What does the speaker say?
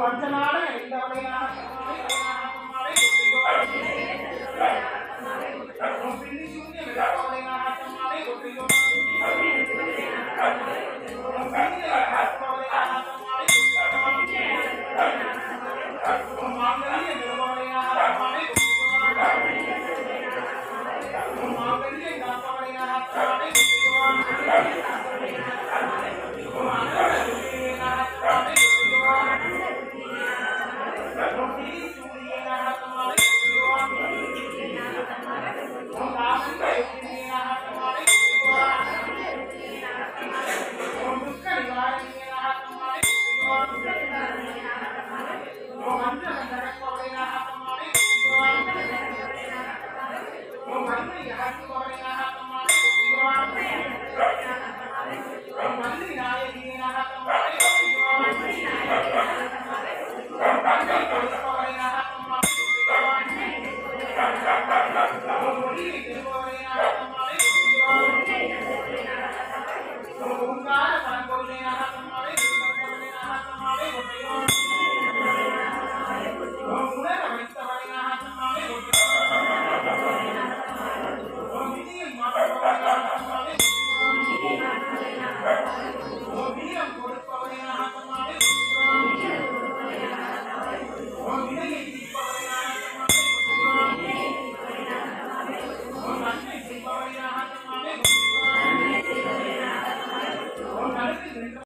వంచనాడ ఎంతమైన Oh, my God.